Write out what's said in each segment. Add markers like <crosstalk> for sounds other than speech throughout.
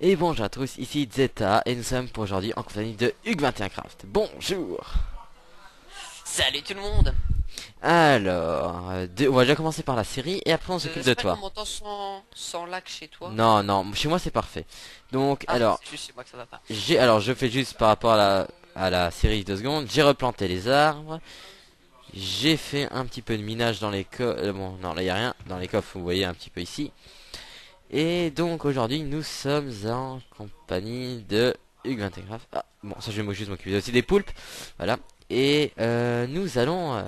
Et bonjour à tous, ici Zeta et nous sommes pour aujourd'hui en compagnie de Hugues21Craft. Bonjour Salut tout le monde Alors, euh, de- on va déjà commencer par la série et après on s'occupe de toi. m'entend sans, sans lag chez toi. Non, non, chez moi c'est parfait. Donc, Ah, alors, C'est juste chez moi que ça va pas. j'ai, alors je fais juste par rapport à la, à la série deux secondes, j'ai replanté les arbres, j'ai fait un petit peu de minage dans les coffres, bon, non, là y a rien, dans les coffres vous voyez un petit peu ici. Et donc aujourd'hui nous sommes en compagnie de Hugues21Craft. Ah, bon, ça je vais juste m'occuper aussi des poulpes, voilà. Et euh, nous allons euh,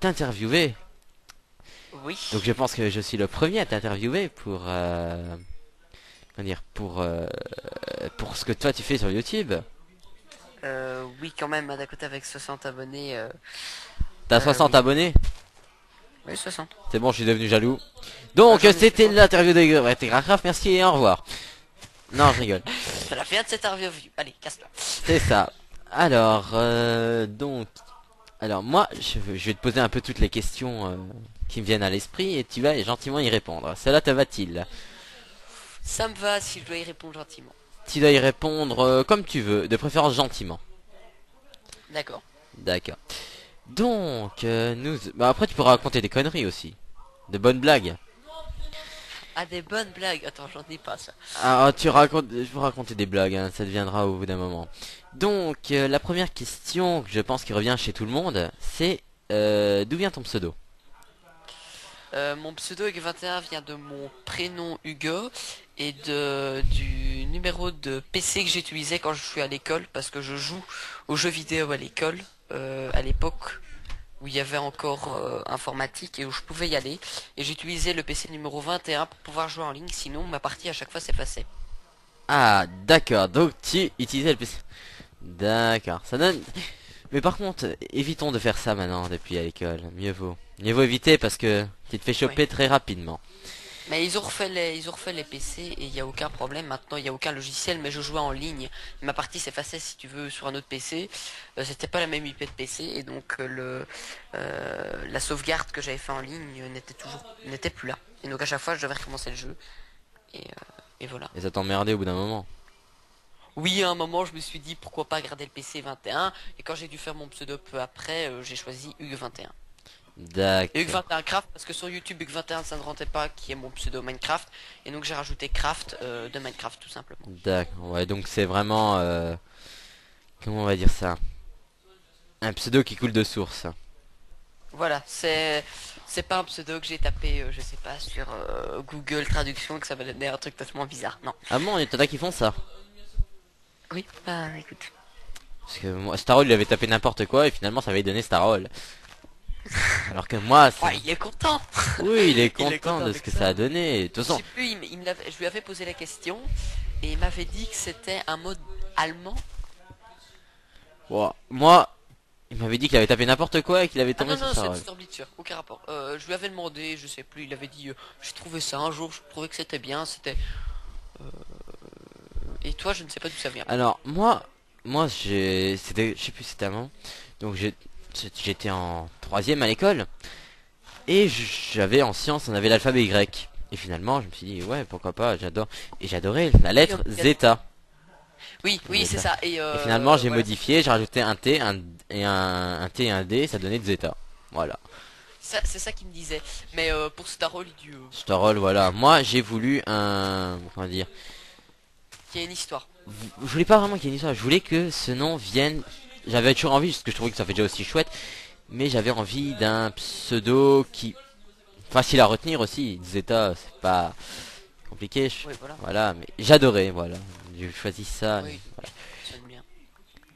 t'interviewer Oui. donc je pense que je suis le premier à t'interviewer pour euh, comment dire pour euh, pour ce que toi tu fais sur YouTube. Euh, oui, quand même, d'un côté avec 60 abonnés. T'as Euh, 60 oui. abonnés? Oui, 60. C'est bon, je suis devenu jaloux. Donc Ah, c'était l'interview de Techcraft, merci et au revoir. Non, je rigole. <laughs> C'est la fin de cette interview. Allez, casse-toi. C'est ça. Alors euh, donc alors moi je vais te poser un peu toutes les questions euh, qui me viennent à l'esprit et tu vas gentiment y répondre. Cela te va-t-il? Ça me va si je dois y répondre gentiment. Tu dois y répondre euh, comme tu veux, de préférence gentiment. D'accord. D'accord. Donc, euh, nous... Bah après, tu pourras raconter des conneries aussi. De bonnes blagues. Ah, des bonnes blagues. Attends, j'en ai pas ça. Ah, tu racontes... Je vais raconter des blagues, hein, ça deviendra au bout d'un moment. Donc, euh, la première question que je pense qui revient chez tout le monde, c'est... Euh, D'où vient ton pseudo? Euh, mon pseudo Hugo21 vient de mon prénom Hugo et de du numéro de PC que j'utilisais quand je suis à l'école parce que je joue aux jeux vidéo à l'école euh, à l'époque où il y avait encore euh, informatique et où je pouvais y aller et j'utilisais le PC numéro 21 pour pouvoir jouer en ligne sinon ma partie à chaque fois s'effaçait. Ah, d'accord. Donc, tu utilisais le PC. D'accord. Ça donne... Mais par contre, évitons de faire ça maintenant depuis à l'école. Mieux vaut. Mieux vaut éviter parce que tu te fais choper très rapidement. Mais ils ont refait les ils ont refait les PC et il n'y a aucun problème. Maintenant il n'y a aucun logiciel mais je jouais en ligne. Ma partie s'effaçait si tu veux sur un autre PC Euh, c'était pas la même IP de PC et donc euh, le euh, la sauvegarde que j'avais fait en ligne n'était toujours n'était plus là. Et donc à chaque fois je devais recommencer le jeu. Et, euh, et voilà. Et ça t'emmerdait au bout d'un moment? oui à un moment je me suis dit pourquoi pas garder le PC 21 et quand j'ai dû faire mon pseudo peu après j'ai choisi Hugues 21 D'accord. Hugues 21 Craft parce que sur YouTube Hugues 21 ça ne rentrait pas qui est mon pseudo Minecraft et donc j'ai rajouté Craft euh, de Minecraft tout simplement D'accord, ouais, donc c'est vraiment... euh, comment on va dire ça? Un pseudo qui coule de source. Voilà, c'est c'est pas un pseudo que j'ai tapé, euh, je sais pas, sur euh, Google Traduction que ça m'a donné un truc totalement bizarre. Non. Ah bon, il y en a qui font ça? Oui, bah écoute. Parce que moi, Starol, il avait tapé n'importe quoi et finalement ça avait donné Starol. <laughs> Alors que moi, c'est- Ouais, il est content. <laughs> oui, il est il est content de ce que ça. ça a donné. De toute Je façon, plus, il, je lui avais posé la question et il m'avait dit que c'était un mot allemand. Moi, il m'avait dit qu'il avait tapé n'importe quoi et qu'il avait Ah tombé non, sur non, sur Blitzer, aucun rapport. Euh, je lui avais demandé, je sais plus, il avait dit, euh, j'ai trouvé ça un jour, je trouvais que c'était bien, c'était... euh, Et toi, je ne sais pas d'où ça vient. Alors, moi, moi, j'ai, c'était, je sais plus, c'était avant. Donc, j'ai, j'étais en troisième à l'école. Et j'avais en sciences, on avait l'alphabet grec. Et finalement, je me suis dit, ouais, pourquoi pas, j'adore. Et j'adorais la lettre zeta. Oui, oui, c'est ça. Et, euh, Et finalement, j'ai voilà. modifié, j'ai rajouté un T, un, et un, un T et un D, ça donnait zeta. Voilà. C'est ça qu'il me disait. Mais euh, pour Starol, il dit euh, Starol, voilà. Moi, j'ai voulu un, comment dire, qu'il y a une histoire. je voulais pas vraiment qu'il y ait une histoire, je voulais que ce nom vienne. J'avais toujours envie, parce que je trouvais que ça fait déjà aussi chouette, mais j'avais envie d'un pseudo qui facile à retenir aussi. Zeta, c'est pas compliqué. je- Oui, voilà. Voilà, mais j'adorais, voilà. J'ai choisi ça. Oui. et voilà. Ça sonne bien.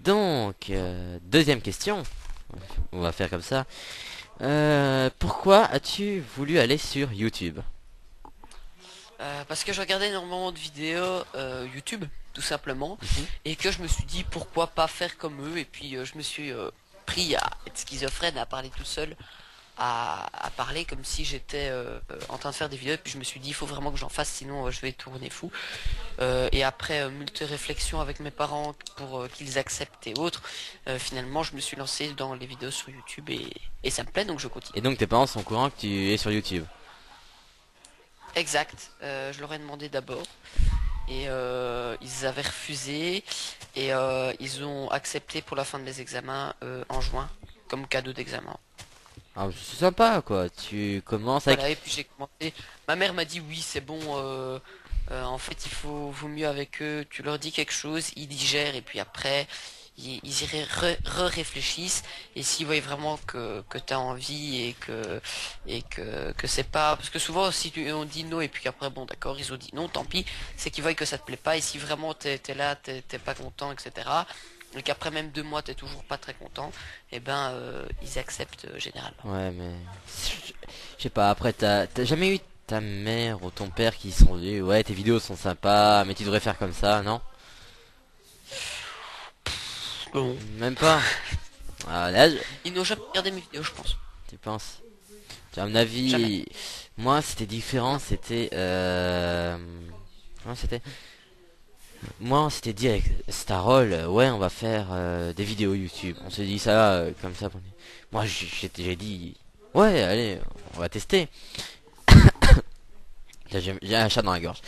Donc, euh, deuxième question. On va faire comme ça. Euh, pourquoi as-tu voulu aller sur YouTube? Euh, parce que je regardais énormément de vidéos euh, YouTube, tout simplement, Mhm. et que je me suis dit pourquoi pas faire comme eux, et puis euh, je me suis euh, pris à être schizophrène, à parler tout seul, à, à parler comme si j'étais euh, en train de faire des vidéos, et puis je me suis dit il faut vraiment que j'en fasse, sinon euh, je vais tourner fou. Euh, et après multi réflexions avec mes parents pour qu'ils acceptent et autres, finalement je me suis lancé dans les vidéos sur YouTube et, et ça me plaît donc je continue. Et donc tes parents sont au courant que tu es sur YouTube? Exact, je leur ai demandé d'abord. Et euh, ils avaient refusé et euh, ils ont accepté pour la fin de mes examens euh, en juin comme cadeau d'examen. Ah, c'est sympa quoi. Tu commences avec. Voilà, et puis j'ai commencé. Ma mère m'a dit oui, c'est bon. euh, euh, en fait, il faut vaut mieux avec eux. Tu leur dis quelque chose, ils digèrent et puis après, ils, ils y re- re-réfléchissent. Et s'ils voient vraiment que que t'as envie et que et que c'est pas parce que souvent si tu, on dit non et puis qu'après bon d'accord ils ont dit non, tant pis. C'est qu'ils voient que ça te plaît pas et si vraiment t'es là, t'es pas content, etc. Et qu'après même deux mois t'es toujours pas très content, et ben euh, ils acceptent euh, généralement. Ouais, mais. Je sais pas, après, t'as t'as jamais eu ta mère ou ton père qui sont dit Ouais, tes vidéos sont sympas, mais tu devrais faire comme ça, non? Bon. Même pas. Ah, là, je- Ils n'ont jamais regardé mes vidéos, je pense. tu penses? À mon avis, Jamais. moi c'était différent, c'était. Euh... Comment c'était? Moi c'était dit avec Starol, euh, ouais, on va faire euh, des vidéos YouTube. On s'est dit ça euh, comme ça. Moi j'ai dit, ouais, allez, on va tester. <coughs> J'ai j'ai un chat dans la gorge.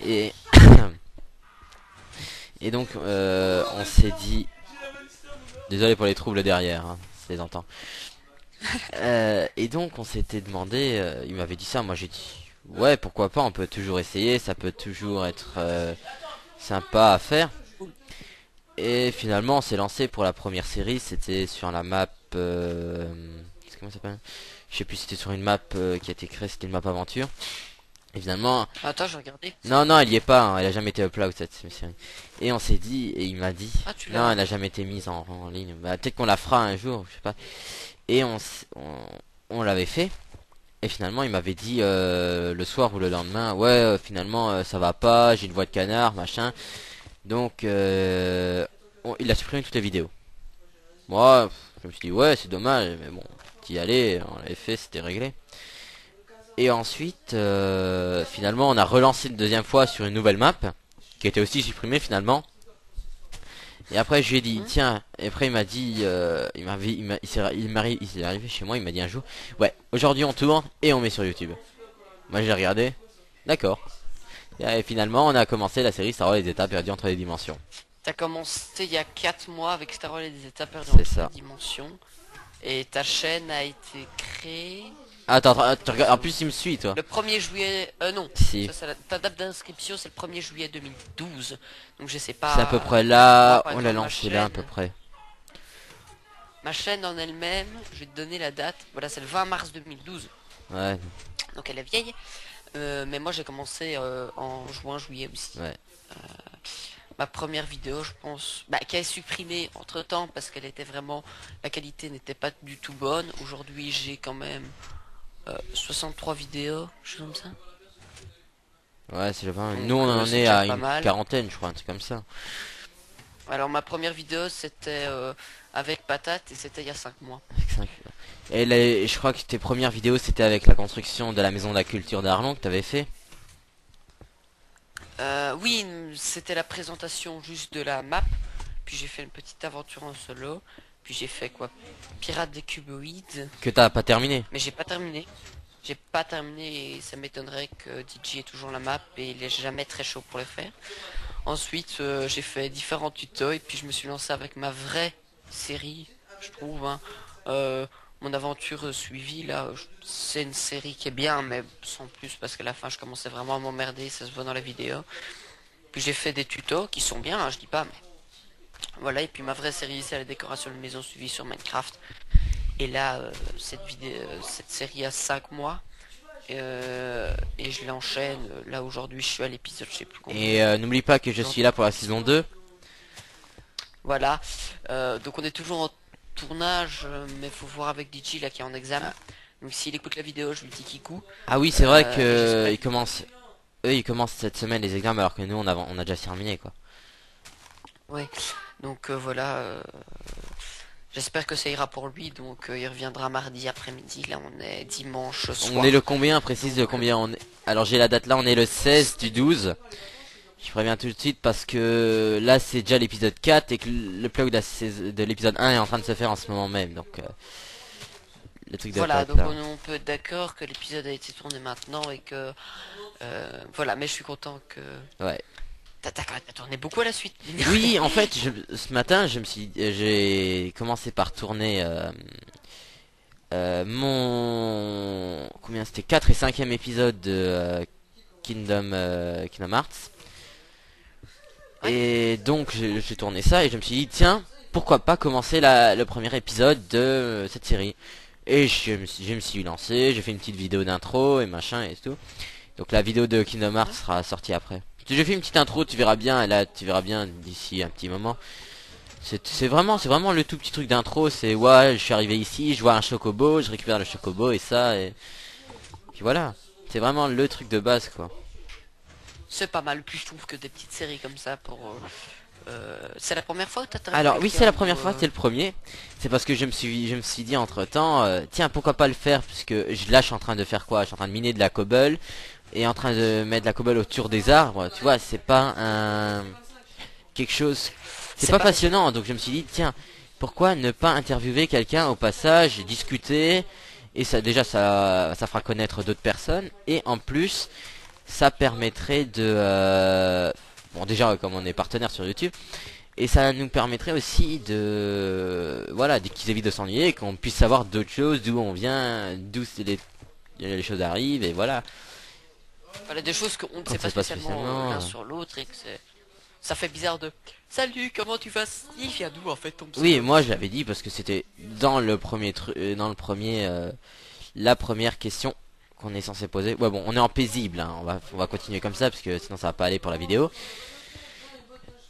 Et. <coughs> Et donc, euh, on s'est dit. Désolé pour les troubles derrière, hein, c'est les entend. Euh, et donc on s'était demandé, euh, il m'avait dit ça, moi j'ai dit ouais pourquoi pas, on peut toujours essayer, ça peut toujours être euh, sympa à faire. Et finalement on s'est lancé pour la première série, c'était sur la map, euh, comment ça s'appelle? Je sais plus, c'était sur une map qui a été créée, c'était une map aventure. Et finalement, Attends, j'ai regardé. non non elle y est pas, hein, elle a jamais été upload cette série. Et on s'est dit, et il m'a dit, Ah, tu non, elle a jamais été mise en, en ligne. Bah, peut-être qu'on la fera un jour, je sais pas. Et on, on, on l'avait fait. Et finalement, il m'avait dit euh, le soir ou le lendemain, ouais, euh, finalement, euh, ça va pas, j'ai une voix de canard, machin. Donc, euh, on- il a supprimé toutes les vidéos. Moi, je me suis dit, ouais, c'est dommage, mais bon, t'y allais, on l'avait fait, c'était réglé. Et ensuite, euh, finalement, on a relancé une deuxième fois sur une nouvelle map, qui était aussi supprimée finalement. Et après, je lui ai dit, tiens, et après il m'a dit, euh, il m'avait, il m'a, il s'est, il il s'est arrivé chez moi, il m'a dit un jour, ouais, aujourd'hui on tourne et on met sur YouTube. Moi j'ai regardé, d'accord. Et finalement, on a commencé la série Star Wars les étapes perdues entre les dimensions. T'as commencé il y a 4 mois avec Star Wars étapes perdues C'est entre ça. les dimensions. Et ta chaîne a été créée Attends, attends, en plus il me suit toi. le 1er juillet. Euh, non. Si. Ça, ta date d'inscription, c'est le 1er juillet 2012. Donc je sais pas. C'est à peu près là, par on l'a lancé là à peu près. Ma chaîne en elle-même, je vais te donner la date. Voilà, c'est le 20 mars 2012. Ouais, Donc elle est vieille. Euh, mais moi j'ai commencé euh, en juin, juillet aussi. Ouais. Euh, ma première vidéo, je pense, bah, qui a supprimé entre temps parce qu'elle était vraiment, la qualité n'était pas du tout bonne. Aujourd'hui j'ai quand même euh, 63 vidéos, chose comme ça. ouais, c'est le vin. Donc, Nous on euh, en est à pas une mal. quarantaine, je crois, un truc comme ça. Alors ma première vidéo c'était euh, avec Patate et c'était il y a 5 mois. Et je crois que tes premières vidéos c'était avec la construction de la maison de la culture d'Arlon que t'avais fait. Euh, oui, c'était la présentation juste de la map. Puis j'ai fait une petite aventure en solo. Puis j'ai fait quoi? Pirates des cuboïdes. Que t'as pas terminé? Mais j'ai pas terminé. J'ai pas terminé et ça m'étonnerait que DJ ait toujours la map et il est jamais très chaud pour le faire. Ensuite, euh, j'ai fait différents tutos et puis je me suis lancé avec ma vraie série, je trouve. hein. Euh, mon aventure suivie là, c'est une série qui est bien, mais sans plus parce qu'à la fin je commençais vraiment à m'emmerder, ça se voit dans la vidéo. Puis j'ai fait des tutos qui sont bien, hein, je dis pas, mais voilà. Et puis ma vraie série, c'est la décoration de maison suivie sur Minecraft. Et là, euh, cette vidéo, euh, cette série a 5 mois. Euh, et je l'enchaîne. Là aujourd'hui, je suis à l'épisode, je sais plus combien. Et euh, n'oublie pas que je suis là pour la saison 2. Voilà. Donc on est toujours en tournage, mais faut voir avec DJ là qui est en examen. Donc s'il écoute la vidéo, je lui dis kikou. Ah oui, c'est vrai que ils commencent. Eux, ils commencent cette semaine les examens alors que nous, on a, on a déjà terminé quoi. Ouais. Donc euh, voilà. euh, J'espère que ça ira pour lui. Donc euh, il reviendra mardi après-midi. Là on est dimanche soir. On est le combien précise de combien on est. Alors j'ai la date là, on est le 16 du 12. Je préviens tout de suite parce que là c'est déjà l'épisode 4 et que le plug de l'épisode 1 est en train de se faire en ce moment même. Donc le truc de Voilà, donc là. on, on peut être d'accord que l'épisode a été tourné maintenant et que euh, voilà, mais je suis content que Ouais. T'as tourné beaucoup à la suite. Oui, <laughs> en fait, je, ce matin, je me suis, j'ai commencé par tourner euh, euh, mon combien c'était 4 et 5e épisode de euh, Kingdom euh, Kingdom Hearts. Et donc j'ai tourné ça et je me suis dit tiens, pourquoi pas commencer la, le premier épisode de euh, cette série. Et je me suis, je me suis lancé, j'ai fait une petite vidéo d'intro et machin et tout. Donc la vidéo de Kingdom Hearts sera sortie après. J'ai fait une petite intro, tu verras bien, et là tu verras bien d'ici un petit moment. C'est vraiment, c'est vraiment le tout petit truc d'intro. C'est ouais, je suis arrivé ici, je vois un chocobo, je récupère le chocobo et ça et puis voilà. C'est vraiment le truc de base quoi. C'est pas mal. Puis je trouve que des petites séries comme ça pour. euh, euh, c'est la première fois que t'as Alors oui, c'est la première fois, c'est le premier. C'est parce que je me suis, je me suis dit entre temps, tiens pourquoi pas le faire puisque je, là je suis en train de faire quoi? Je suis en train de miner de la cobble et en train de mettre de la cobble autour des arbres. Tu vois, c'est pas un quelque chose c'est pas, pas- passionnant, donc je me suis dit, tiens, pourquoi ne pas interviewer quelqu'un au passage, discuter, et ça déjà ça, ça fera connaître d'autres personnes, et en plus, ça permettrait de... euh, bon déjà, comme on est partenaire sur YouTube, et ça nous permettrait aussi de... Voilà, qu'ils évitent de s'ennuyer, qu'on puisse savoir d'autres choses, d'où on vient, d'où les, les choses arrivent, et voilà. Voilà des choses qu'on ne sait pas spécialement euh, spécialement, l'un euh. sur l'autre et que c'est. Ça fait bizarre de. Salut, comment tu vas? Il vient d'où en fait ton pseudo? Oui, moi je l'avais dit parce que c'était dans le premier truc, dans le premier, euh, la première question qu'on est censé poser. Ouais bon, on est en paisible, hein. on va, on va continuer comme ça parce que sinon ça va pas aller pour la vidéo.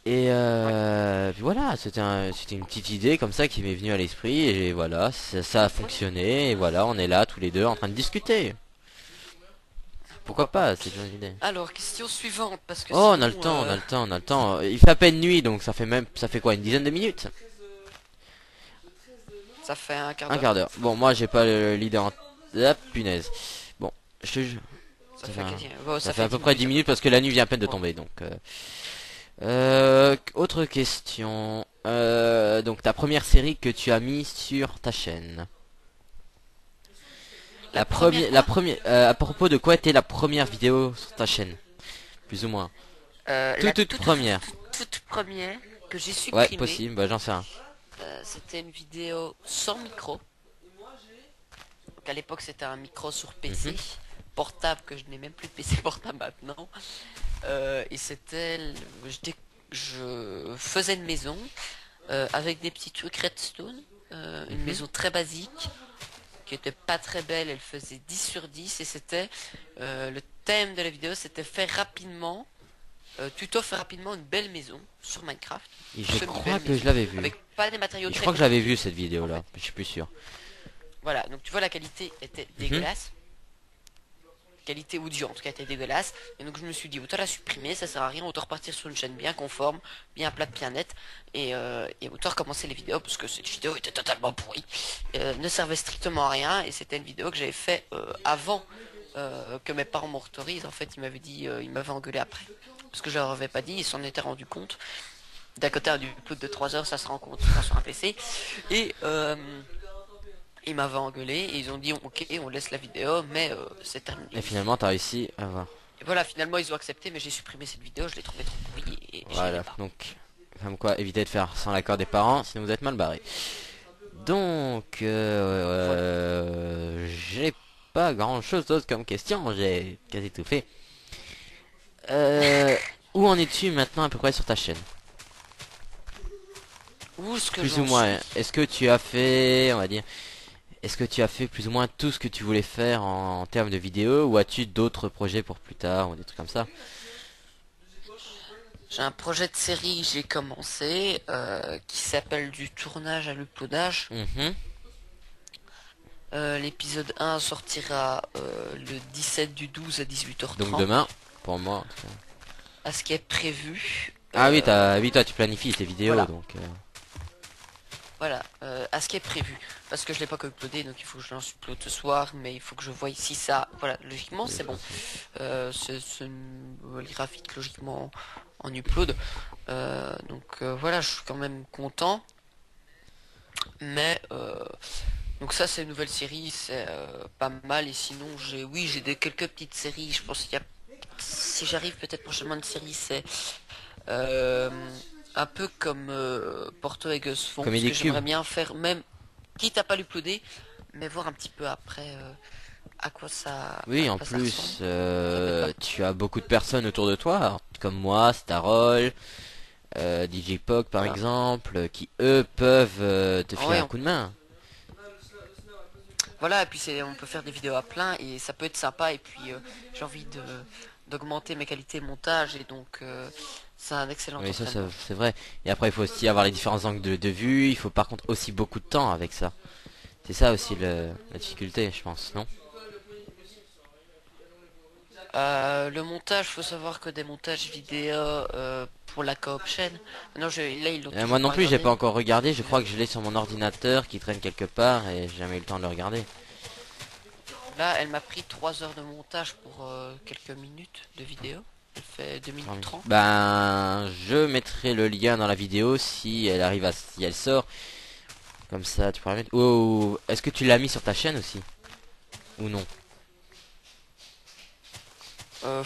Et euh, puis voilà, c'était un, c'était une petite idée comme ça qui m'est venue à l'esprit et voilà, ça, ça a fonctionné et voilà, on est là tous les deux en train de discuter. Pourquoi pas, c'est une idée. Alors, question suivante parce que. Oh, on a sinon, le temps, on euh, a le temps, on a le temps. Il fait à peine nuit donc ça fait même, ça fait quoi, une dizaine de minutes? Ça fait un quart Un d'heure. quart d'heure. Bon, moi j'ai pas le- l'idée en... Ah, punaise. Bon, je te jure. Ça, Ça fait, fait un- quasi- bon, Ça, fait à peu près 10 minutes parce que la nuit vient à peine de tomber, donc... Euh... Euh, autre question. Euh, donc ta première série que tu as mis sur ta chaîne. La, première, la première, euh, à propos de quoi était la première vidéo sur ta chaîne, plus ou moins. Euh, Toute, la toute première. toute, toute première que j'ai supprimée. Ouais, possible. Bah j'en sais rien. euh, c'était une vidéo sans micro. Donc à l'époque c'était un micro sur PC Mhm. portable que je n'ai même plus de PC <laughs> portable maintenant. Euh, et c'était, je, faisais une maison avec des petits trucs redstone, une Mhm. maison très basique qui était pas très belle. Elle faisait 10 sur 10 et c'était euh, le thème de la vidéo, c'était faire rapidement. Euh, tuto faire rapidement une belle maison sur Minecraft Et je crois que je l'avais vu. avec pas des matériaux Et je très crois que j'avais vu cette vidéo là. Je suis plus sûr. Voilà, donc tu vois la qualité était Mhm. dégueulasse. Qualité audio en tout cas était dégueulasse. Et donc je me suis dit autant la supprimer, ça sert à rien, autant repartir sur une chaîne bien conforme, bien plate, bien nette. Et, euh, et autant recommencer les vidéos parce que cette vidéo était totalement pourrie. Euh, ne servait strictement à rien et c'était une vidéo que j'avais fait euh, avant euh, que mes parents m'autorisent. En fait, ils m'avaient dit, euh, ils m'avaient engueulé après. Parce que je leur avais pas dit, ils s'en étaient rendu compte. D'un côté, un upload de 3 heures, ça se rend compte sur un PC. Et euh, ils m'avaient engueulé et ils ont dit ok on laisse la vidéo mais euh, c'est terminé. Et finalement t'as réussi à voir. Et voilà finalement ils ont accepté mais j'ai supprimé cette vidéo, je l'ai trouvée trop pourrie et, Voilà, donc, comme quoi, évitez de faire sans l'accord des parents, sinon vous êtes mal barré. Donc, euh, j'ai pas grand chose d'autre comme question, j'ai quasi tout fait. Euh, où en es-tu maintenant à peu près sur ta chaîne? Où est-ce que Plus ou moins, est-ce que tu as fait, on va dire, est-ce que tu as fait plus ou moins tout ce que tu voulais faire en, en termes de vidéos, ou as-tu d'autres projets pour plus tard, ou des trucs comme ça? J'ai un projet de série que j'ai commencé euh, qui s'appelle du tournage à l'uploadage. Mhm. Euh, L'épisode 1 sortira euh, le 17 du 12 à 18h30 Donc demain, pour moi. en tout cas. à ce qui est prévu. Ah oui, t'as, oui, toi tu planifies tes vidéos, voilà. donc. Voilà, euh, à ce qui est prévu. Parce que je l'ai pas uploadé, donc il faut que je lance upload ce soir, mais il faut que je voie ici ça. Voilà, logiquement c'est bon. Euh, nouvelle graphique logiquement en upload. Euh, donc euh, voilà, je suis quand même content. Mais donc ça c'est une nouvelle série, c'est pas mal. Et sinon j'ai oui j'ai des quelques petites séries. Je pense qu'il y a si j'arrive peut-être prochainement une série, c'est un peu comme euh, Porto et Gus font. Parce que j'aimerais bien faire, même quitte à pas l'uploader, mais voir un petit peu après euh, à quoi ça. Oui, en plus, euh, tu as beaucoup de personnes autour de toi, comme moi, Starol, DJ Pog par Voilà. exemple, qui eux peuvent te Ah filer ouais, un on- coup de main. Voilà, et puis on peut faire des vidéos à plein et ça peut être sympa. Et puis j'ai envie de d'augmenter mes qualités de montage et donc euh, c'est un excellent. Oui, ça, c'est vrai. Et après, il faut aussi avoir les différents angles de, de vue. Il faut par contre aussi beaucoup de temps avec ça. C'est ça aussi le, la difficulté, je pense, non? Euh, le montage, faut savoir que des montages vidéo euh, pour la coop chaîne. Non, je, là ils. Euh, Moi non plus, j'ai pas encore regardé. Je crois que je l'ai sur mon ordinateur qui traîne quelque part et j'ai jamais eu le temps de le regarder. Là, elle m'a pris 3 heures de montage pour euh, quelques minutes de vidéo. Fait 2 minutes 30. Ben, je mettrai le lien dans la vidéo si elle arrive à, si elle sort. Comme ça, tu pourras mettre. Oh, est-ce que tu l'as mis sur ta chaîne aussi? Ou non? Euh,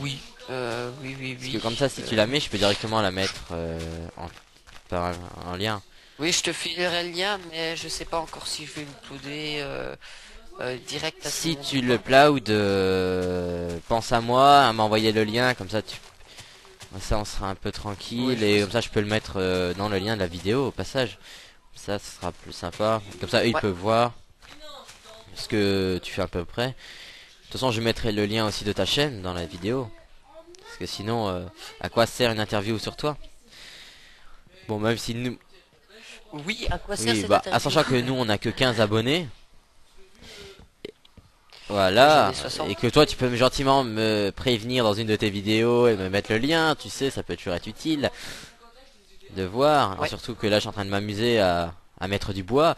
oui, euh, oui, oui, Parce oui. que comme ça, si Euh, tu la mets, je peux directement la mettre euh, en, par en lien. Oui, je te filerai le lien, mais je sais pas encore si je vais l'uploader euh, direct à Si tu le upload, euh, pense à moi, à m'envoyer le lien, comme ça tu... Ça on sera un peu tranquille et comme ça je peux le mettre euh, dans le lien de la vidéo au passage. Ça ce sera plus sympa. Comme ça eux ils Ouais. peuvent voir ce que tu fais à peu près. De toute façon je mettrai le lien aussi de ta chaîne dans la vidéo. Parce que sinon euh, à quoi sert une interview sur toi? Bon même si nous... Oui, à quoi sert Oui, cette bah, interview? à sachant que nous on a que 15 abonnés. Voilà, J'en ai 60. et que toi tu peux gentiment me prévenir dans une de tes vidéos et me mettre le lien, tu sais, ça peut toujours être utile de voir. Ouais. surtout que là je suis en train de m'amuser à, à mettre du bois.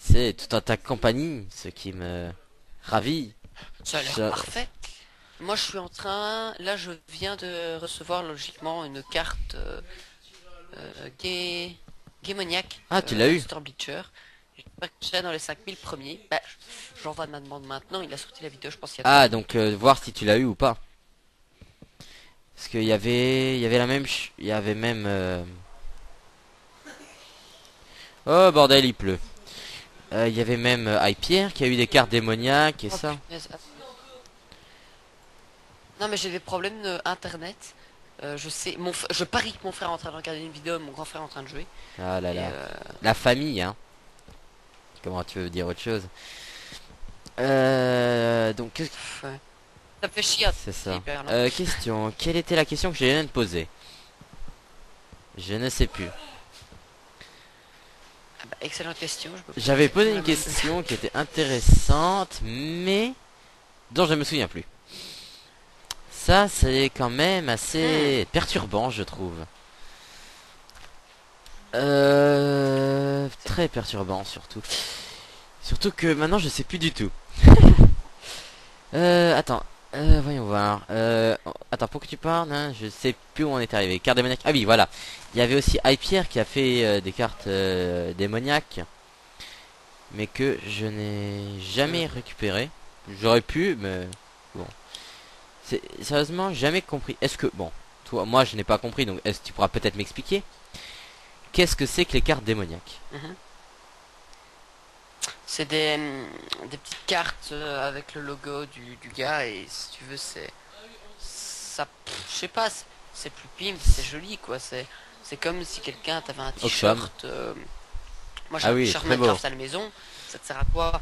C'est tout en ta compagnie, ce qui me ravit. Ça a l'air parfait. Moi, je suis en train. Là, je viens de recevoir logiquement une carte euh, euh, gay... Gaymoniac. Ah, tu l'as eu Star Bleacher. Que je serai dans les 5000 premiers. Bah, j'envoie ma demande maintenant. Il a sorti la vidéo, je pense y a. Ah, donc euh, voir si tu l'as eu ou pas. Parce qu'il y avait, il y avait la même, il y avait même. euh, Oh bordel, il pleut. Euh, Il y avait même euh, Pierre qui a eu des cartes démoniaques et Oh, ça. punaise, attends. Non, mais j'ai des problèmes de internet. Euh, je sais, mon, f- je parie que mon frère est en train de regarder une vidéo, mon grand frère est en train de jouer. Ah là Et, là. euh, La famille, hein. Comment tu veux dire autre chose Euh, donc qu'est-ce que-. Ça fait chier. c'est ça. Euh, question. Quelle était la question que j'ai viens de poser Je ne sais plus. Ah bah, excellente question. J'avais posé une question qui était intéressante, mais dont je me souviens plus. Ça, c'est quand même assez perturbant, je trouve. Euh, très perturbant, surtout. Surtout que maintenant, je sais plus du tout. <laughs> euh, attends. Euh, voyons voir. Euh, attends, pour que tu parles, hein, je sais plus où on est arrivé. Carte démoniaque. Ah oui, voilà. Il y avait aussi Pierre qui a fait des cartes démoniaques mais que je n'ai jamais récupéré. J'aurais pu, mais bon. C'est sérieusement jamais compris. Est-ce que bon, toi, moi je n'ai pas compris, donc est-ce que tu pourras peut-être m'expliquer? Qu'est-ce que c'est que les cartes démoniaques C'est des, hum, des petites cartes euh, avec le logo du, du gars et si tu veux c'est ça je sais pas c'est- plus pimp c'est joli quoi c'est c'est comme si quelqu'un t'avait un t-shirt euh, moi j'ai Ah un oui, t-shirt beau. Minecraft à la maison ça te sert à quoi?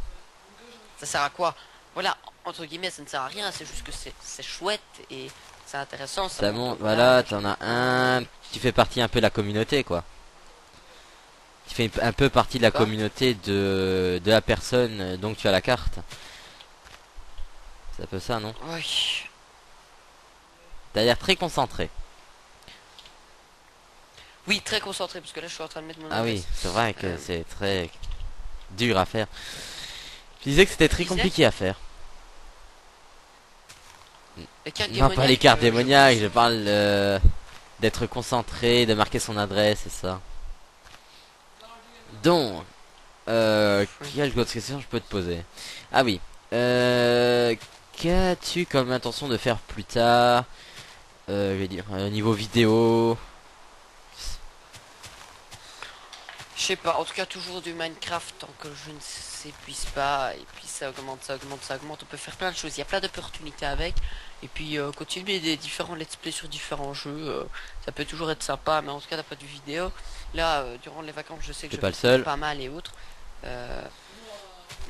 Ça sert à quoi? Voilà entre guillemets ça ne sert à rien c'est juste que c'est c'est chouette et c'est intéressant Ça montre monte, voilà, t'en as un. Tu fais partie un peu de la communauté, quoi. Tu fais un peu partie de la communauté de de la personne, euh, donc tu as la carte. C'est un peu ça, non? Oui T'as l'air très concentré. oui très concentré parce que là je suis en train de mettre mon Ah oui, c'est vrai que Euh. c'est très dur à faire. Je disais que c'était très Tu compliqué à faire. Non, pas les cartes euh, je démoniaques, je parle euh, d'être concentré, de marquer son adresse, c'est ça. Donc, euh, quelle autre question je peux te poser Ah oui, euh, qu'as-tu comme intention de faire plus tard euh, je vais dire, euh, niveau vidéo. Je sais pas, en tout cas toujours du Minecraft tant que je ne s'épuise pas et puis ça augmente, ça augmente, ça augmente, on peut faire plein de choses, il y a plein d'opportunités avec et puis euh, continuer des différents let's play sur différents jeux, euh, ça peut toujours être sympa mais en tout cas d'un point de vidéo, là euh, durant les vacances je sais que je pas le seul. pas mal et autres. Euh,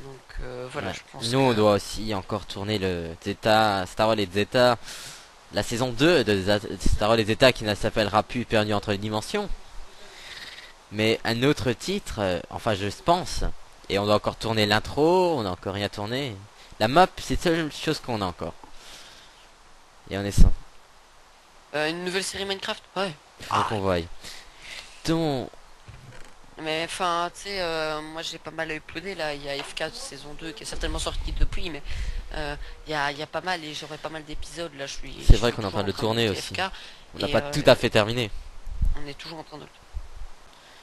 donc euh, voilà, Ouais. je pense Nous, on doit aussi encore tourner le Zeta, Star Wars et Zeta, la saison 2 de Star Wars et Zeta qui ne s'appellera plus Perdu entre les dimensions. Mais un autre titre, euh, enfin je pense, et on doit encore tourner l'intro, on n'a encore rien tourné. La map, c'est la seule chose qu'on a encore. Et on est ça. Euh, une nouvelle série Minecraft? Ouais. Qu'on voie. Donc, Mais enfin, tu sais, euh, moi j'ai pas mal uploadé là. Il y a FK saison 2 qui est certainement sorti depuis, mais euh, il y, a, y a pas mal et j'aurai pas mal d'épisodes là. Je suis. C'est vrai qu'on est en train de le tourner aussi. FK, on n'a pas euh, tout à fait terminé. on est toujours en train de.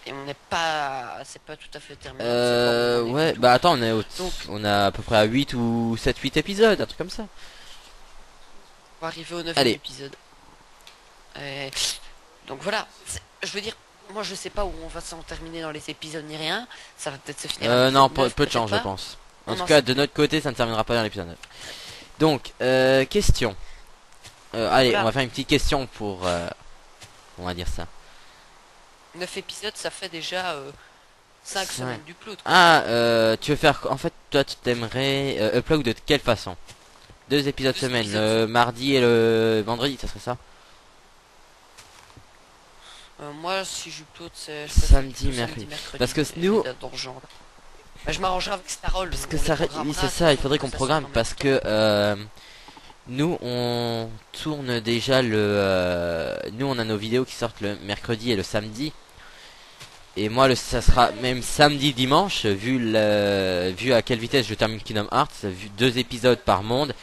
Et on n'est pas. C'est pas tout à fait terminé. Euh, ouais, bah attends, on est au... Donc- on a à peu près à 8 ou 7 8 épisodes, un truc comme ça. On va arriver au 9 Allez. épisode. Et Donc voilà. Je veux dire, moi je sais pas où on va s'en terminer dans les épisodes ni rien. Ça va peut-être se finir. Euh, non, peu, 9, peu de chance, je pense. En On tout en cas, de notre côté, ça ne terminera pas dans l'épisode 9. Donc, euh, question. Euh, allez, on va faire une petite question pour... euh, on va dire ça. 9 épisodes, ça fait déjà 5 Cinq. semaines du plot. Ah, euh, tu veux faire... En fait, toi, tu t'aimerais euh, upload de quelle façon? Deux épisodes Deux semaine, épisodes le mardi et le vendredi, ça serait ça? Euh, moi, si j'upload, c'est je Samedi, mercredi. Parce que nous-. Bah, je m'arrangerai avec Starol. Parce que ça, oui, c'est ça, il faudrait qu'on programme parce que euh, nous on tourne déjà le, euh, nous on a nos vidéos qui sortent le mercredi et le samedi. Et moi le ça sera même samedi dimanche vu le vu à quelle vitesse je termine Kingdom Hearts, vu deux épisodes par monde.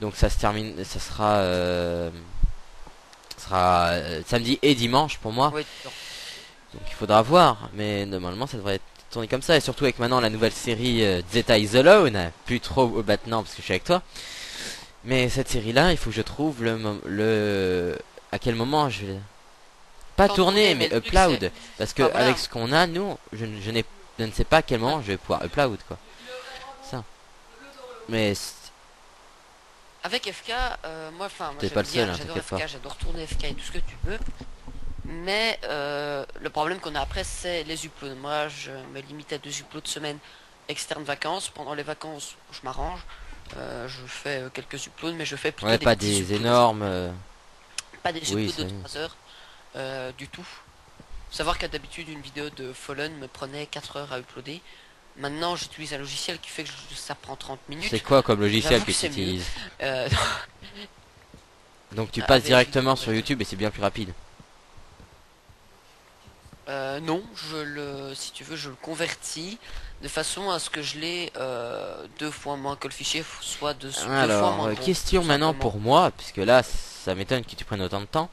Donc ça se termine, ça sera euh, sera euh, samedi et dimanche pour moi. Donc il faudra voir, mais normalement ça devrait être tourné comme ça, et surtout avec maintenant la nouvelle série euh, Zeta is Alone, plus trop euh, maintenant parce que je suis avec toi. Mais cette série-là, il faut que je trouve le, le à quel moment je vais pas tourner, tourner, mais upload, parce que Ah, voilà. avec ce qu'on a, nous, je, ne- je n'ai, je ne sais pas à quel moment je vais pouvoir upload quoi. Ça. Mais Avec FK, euh, moi, enfin, moi, pas le seul, hein, j'adore t'inquiète FK, j'adore tourner FK et tout ce que tu veux. Mais euh, le problème qu'on a après, c'est les uploads. Moi, je me limite à deux uploads semaine externe vacances. Pendant les vacances, je m'arrange. Euh, je fais euh, quelques uploads, mais je fais plutôt ouais, des pas des énormes. euh, Pas des Oui, uploads de c'est- 3 heures euh, du tout. Faut savoir qu'à d'habitude une vidéo de Fallen me prenait 4 heures à uploader. Maintenant j'utilise un logiciel qui fait que je- ça prend 30 minutes. C'est quoi comme logiciel J'avoue que que tu c'est mieux. utilises Euh, Donc tu <laughs> Ah, passes avec- directement sur YouTube et c'est bien plus rapide. euh, non, je le, si tu veux, je le convertis de façon à ce que je l'ai euh, deux fois moins que le fichier soit de deux fois Alors, moins euh, gros, question tout maintenant simplement. pour moi, puisque là, ça m'étonne que tu prennes autant de temps.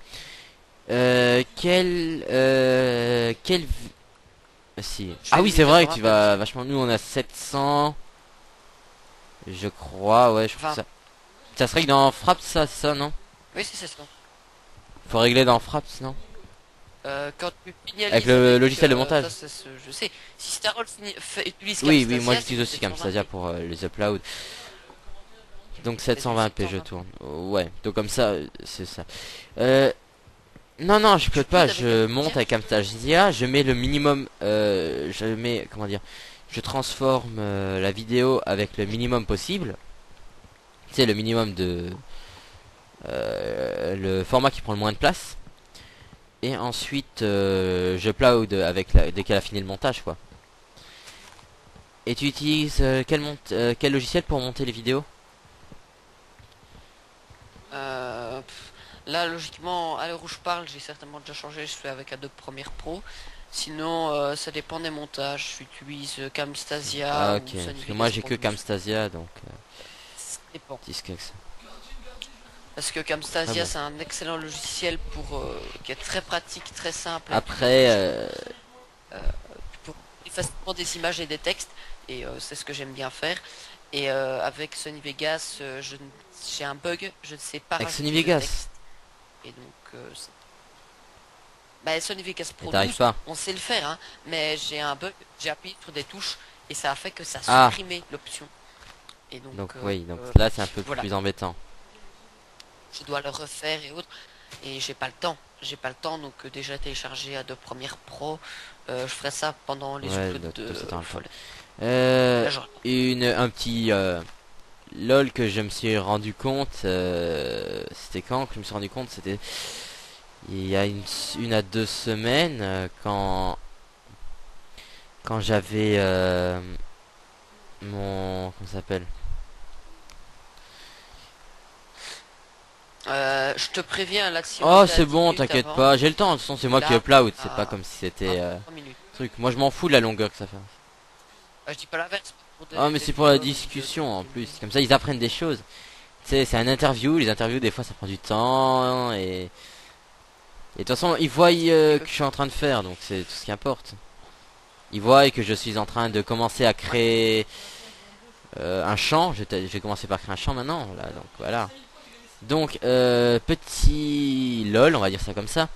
Euh, quel, euh, quel, vi- Ah, si. Je Ah oui, c'est vrai que tu 20 vas vachement. Nous, on a 700. Je crois, ouais, je crois que ça. Ça se règle dans Fraps, ça, ça, non? Oui, c'est ça. Faut régler dans Fraps, non? Euh, quand tu Avec le logiciel de euh, montage. ça, je sais. Si Starol utilise Oui, oui, moi j'utilise aussi 720p. Camtasia pour euh, les uploads. Donc 720p je 720p. tourne. Ouais, donc comme ça, euh, c'est ça. Euh, non, non, je upload pas, je monte avec Camtasia, je mets le minimum, euh, je mets, comment dire, je transforme euh, la vidéo avec le minimum possible. C'est le minimum de... euh, le format qui prend le moins de place. Et ensuite, je upload avec la, dès qu'elle a fini le montage, quoi. Et tu utilises quel, mont quel logiciel pour monter les vidéos? Euh, là, logiquement, à l'heure où je parle, j'ai certainement déjà changé. Je suis avec Adobe Premiere Pro. Sinon, euh, ça dépend des montages. J'utilise euh, Camtasia. Ah, ok. Parce que moi j'ai que Camtasia, donc euh, Ça dépend. avec ça. Parce que Camtasia, Ah bon. c'est un excellent logiciel pour euh, qui est très pratique, très simple. Après, euh, pour facilement des images et des textes et euh, c'est ce que j'aime bien faire et euh, avec Sony Vegas euh, j'ai un bug je ne sais pas avec Sony Vegas. Et donc, euh, bah, Vegas Et Pro t'arrives 12, pas. on sait le faire, hein, mais j'ai un bug, j'ai appuyé sur des touches et ça a fait que ça Ah. supprimait l'option. Et donc, Donc euh, oui, donc euh, là c'est un peu voilà. plus embêtant. je dois le refaire et autres. Et j'ai pas le temps. J'ai pas le temps, donc euh, déjà télécharger Adobe Premiere Pro, euh, je ferai ça pendant les Ouais, de Là, genre, une un petit euh, lol que je me suis rendu compte euh, c'était quand que je me suis rendu compte c'était il y a une, une à deux semaines euh, quand quand j'avais euh, mon comment ça s'appelle? Euh, je te préviens, l'action. oh c'est 10 bon t'inquiète pas j'ai le temps de toute façon c'est moi qui upload c'est pas comme si c'était euh, 23 minutes. truc moi je m'en fous de la longueur que ça fait Ah, je dis pas l'inverse. Pour Ah mais c'est pour la discussion en plus. Comme ça ils apprennent des choses. Tu sais, c'est un interview. Les interviews des fois ça prend du temps et et de toute façon ils voient euh, que je suis en train de faire donc c'est tout ce qui importe. Ils voient que je suis en train de commencer à créer euh, un champ. Je je vais commencer par créer un champ maintenant. Là donc voilà. Donc euh, petit lol on va dire ça comme ça.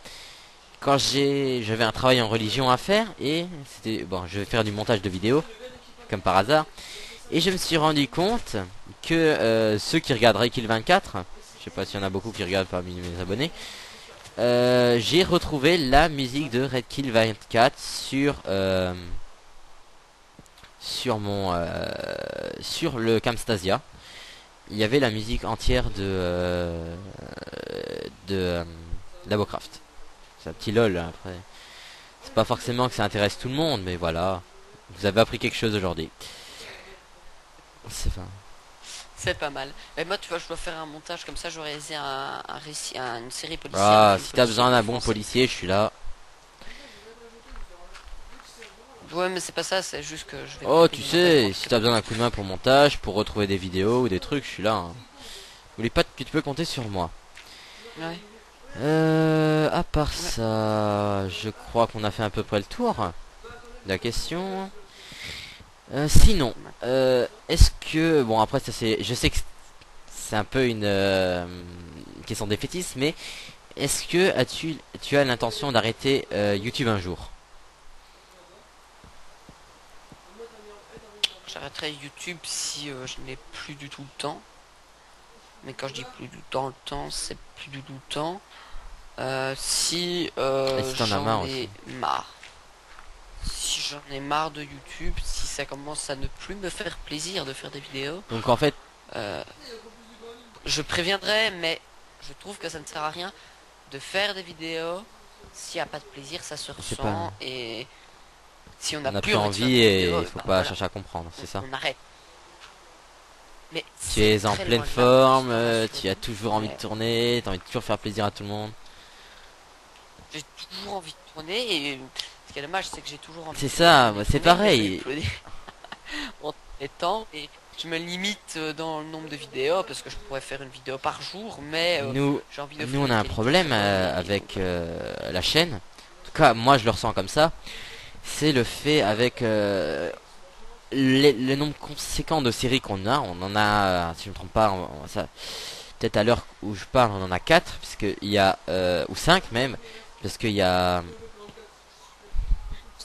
Quand j'ai j'avais un travail en religion à faire et c'était bon je vais faire du montage de vidéos comme par hasard. Et je me suis rendu compte que euh, ceux qui regardent Rekill 24, je sais pas s'il y en a beaucoup qui regardent parmi mes abonnés, euh, j'ai retrouvé la musique de Red Kill 24 sur euh, sur mon euh, sur le Camstasia. Il y avait la musique entière de de Labocraft. C'est un petit lol hein, après. C'est pas forcément que ça intéresse tout le monde, mais voilà. Vous avez appris quelque chose aujourd'hui. C'est pas. C'est pas mal. Mais moi, tu vois, je dois faire un montage comme ça, je réalisé un, un récit, un- une série policière. Ah, un si t'as besoin d'un bon policier, je suis là. Ouais, mais c'est pas ça, c'est juste que je vais. Oh, tu sais, si t'as besoin d'un coup de main pour montage, pour retrouver des vidéos ou des trucs, je suis là. hein. N'oublie pas que tu peux compter sur moi. Ouais. Euh, à part ça, je crois qu'on a fait à peu près le tour la question. Euh, sinon, euh, est-ce que bon après ça c'est, je sais que c'est un peu une, euh, une question défaitiste, mais est-ce que as-tu tu as l'intention d'arrêter euh, YouTube un jour? J'arrêterai YouTube si je n'ai plus du tout le temps. Mais quand je dis plus du temps, le temps, c'est plus du tout le temps. Si euh, si j'en marre. Si j'en ai marre de YouTube, si ça commence à ne plus me faire plaisir de faire des vidéos, Donc en fait, euh, je préviendrai, mais je trouve que ça ne sert à rien de faire des vidéos. S'il n'y a pas de plaisir, ça se ressent. pas- Et si on n'a plus plus envie et il faut bah pas voilà. chercher à comprendre, c'est ça. On arrête. Mais Tu es en pleine forme, euh, tu as toujours envie de tourner, t'as envie de toujours faire plaisir à tout le monde. J'ai toujours envie de tourner et qui est dommage, c'est que j'ai toujours envie C'est ça, moi, c'est pareil. <laughs> en temps et je me limite euh, dans le nombre de vidéos parce que je pourrais faire une vidéo par jour, mais euh, Nous, j'ai envie de nous on a un problème euh, avec euh, la chaîne. En tout cas, moi je le ressens comme ça. C'est le fait avec les- le nombre conséquent de séries qu'on a. On en a, si je ne me trompe pas, on- ça, peut-être à l'heure où je parle, on en a 4 puisque il y a ou 5 même, parce qu'il y a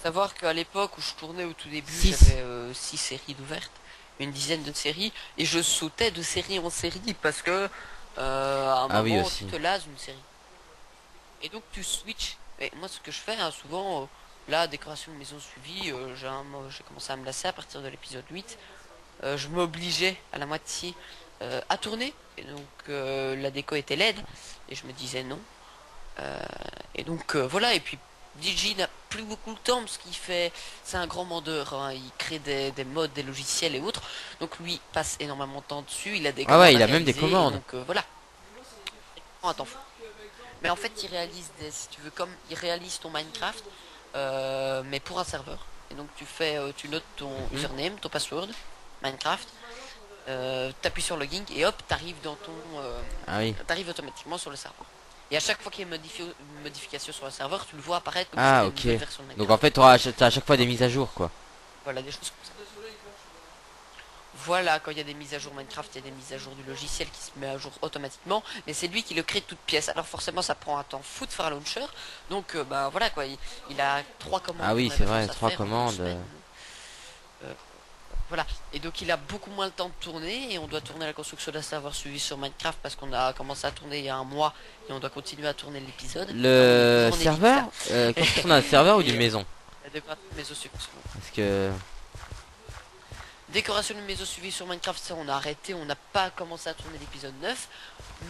savoir qu'à l'époque où je tournais au tout début, Six. j'avais 6 séries d'ouvertes, une dizaine de séries, et je sautais de série en série parce que euh, à un Ah moment tu te lasses d'une série. Et donc tu switches. Et moi ce que je fais hein, souvent, euh, là, décoration de maison suivie, euh, j'ai commencé à me lasser à partir de l'épisode 8. Euh, je m'obligeais à la moitié euh, à tourner. Et donc euh, la déco était laide. Et je me disais non. Euh, et donc euh, voilà, et puis DJ n'a plus beaucoup le temps parce qu'il fait, c'est un grand mandeur, hein, il crée des, des modes, des logiciels et autres, donc lui passe énormément de temps dessus, il a des Ah ouais, il a même des commandes. donc euh, voilà. Fou. Mais en fait, il réalise des, si tu veux, comme il réalise ton Minecraft, euh, mais pour un serveur. Et donc tu fais, euh, tu notes ton Mhm. username, ton password, Minecraft, euh, t'appuies sur login et hop, t'arrives dans ton, ah oui. t'arrives automatiquement sur le serveur. Et à chaque fois qu'il y a une, modifi- une modification sur le serveur, tu le vois apparaître comme Ah, si une version de Donc en fait, tu auras à chaque fois des mises à jour quoi. Voilà, des choses comme ça. Voilà, quand il y a des mises à jour Minecraft, il y a des mises à jour du logiciel qui se met à jour automatiquement, mais c'est lui qui le crée de toutes pièces. Alors forcément, ça prend un temps fou de faire un launcher. Donc euh, bah voilà quoi, il, il a trois commandes. Ah oui, c'est vrai, trois commandes. Euh, voilà, et donc il a beaucoup moins le temps de tourner et on doit tourner la construction d'un serveur suivi sur Minecraft parce qu'on a commencé à tourner il y a un mois et on doit continuer à tourner l'épisode. Le On serveur euh, Quand on a un serveur ou d'une maison <laughs> La décoration de maison suivie sur- Parce que... Décoration de maison suivie sur Minecraft, ça on a arrêté, on n'a pas commencé à tourner l'épisode 9,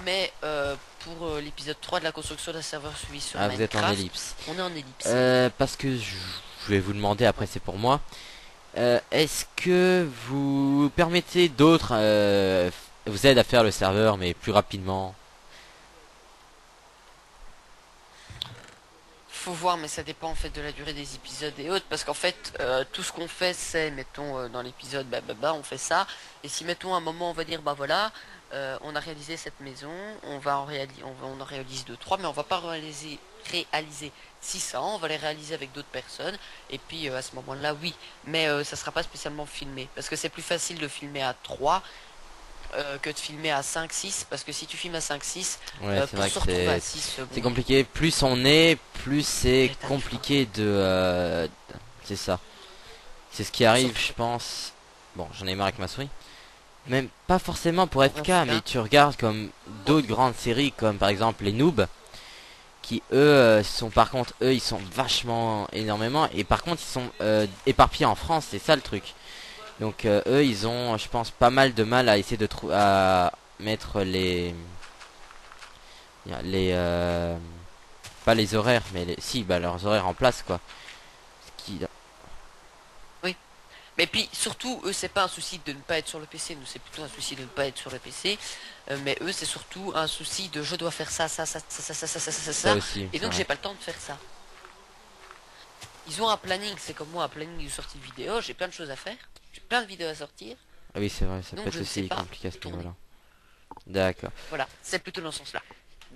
mais euh, pour euh, l'épisode 3 de la construction d'un serveur suivi sur Ah, vous êtes Minecraft, en ellipse. on est en ellipse. Euh, parce que je je vais vous demander, après c'est pour moi, euh, est-ce que vous permettez d'autres euh, vous aident à faire le serveur mais plus rapidement? Faut voir, mais ça dépend en fait de la durée des épisodes et autres, parce qu'en fait, euh, tout ce qu'on fait, c'est, mettons, dans l'épisode, bah, bah, bah, on fait ça, et si, mettons, un moment, on va dire, bah voilà, on a réalisé cette maison, on va en réaliser, on en réalise deux, trois, mais on va pas réaliser, réaliser 600, on va les réaliser avec d'autres personnes, et puis euh, à ce moment-là, oui, mais euh, ça sera pas spécialement filmé, parce que c'est plus facile de filmer à 3 euh, que de filmer à 5, 6, parce que si tu filmes à 5, 6, Ouais, euh, c'est pour vrai se que retrouver à c'est 6, c'est bon, compliqué. Plus on est, plus c'est compliqué de... c'est ça. C'est ce qui arrive, je pense. Bon, j'en ai marre avec ma souris. Même pas forcément pour FK. mais tu regardes comme d'autres grandes séries, comme par exemple les Noobs, qui eux euh, sont par contre, eux ils sont vachement énormément, et par contre ils sont euh, éparpillés en France, c'est ça le truc. Donc euh, eux ils ont, je pense, pas mal de mal à essayer de trouver, à mettre les, les, euh, pas les horaires, mais les, si, bah leurs horaires en place quoi. Ce qui, Mais puis surtout, eux, c'est pas un souci de ne pas être sur le PC, nous c'est plutôt un souci de ne pas être sur le PC. Euh, mais eux, c'est surtout un souci de je dois faire ça, ça, ça, ça, ça, ça, ça, ça, ça, ça, ça aussi. et donc j'ai pas le temps de faire ça. Ils ont un planning, c'est comme moi, un planning de sortie de vidéo, j'ai plein de choses à faire, j'ai plein de vidéos à sortir. Ah oui, c'est vrai, ça Donc, peut être aussi compliqué à ce niveau-là. D'accord. Voilà, c'est plutôt dans ce sens-là.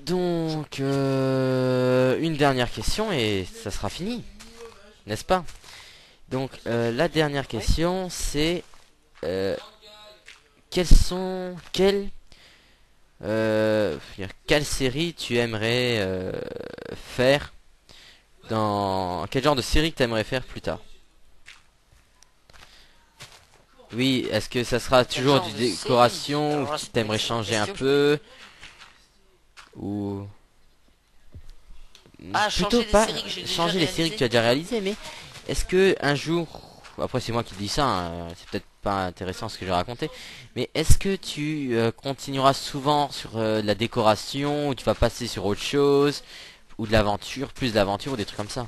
Donc, euh, une dernière question et ça sera fini, n'est-ce pas Donc, euh, la dernière question, c'est euh, quelles sont quelles euh, quelle série tu aimerais euh, faire dans quel genre de série que tu aimerais faire plus tard? Oui, est-ce que ça sera toujours du décoration ou une excellente changer un peu ou Ah, plutôt changer pas séries changer les séries que tu as déjà réalisées mais est-ce que un jour après c'est moi qui dis ça hein, c'est peut-être pas intéressant ce que j'ai raconté mais est-ce que tu euh, continueras souvent sur euh, la décoration ou tu vas passer sur autre chose ou de l'aventure plus de l'aventure ou des trucs comme ça?